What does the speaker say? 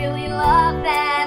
really love that.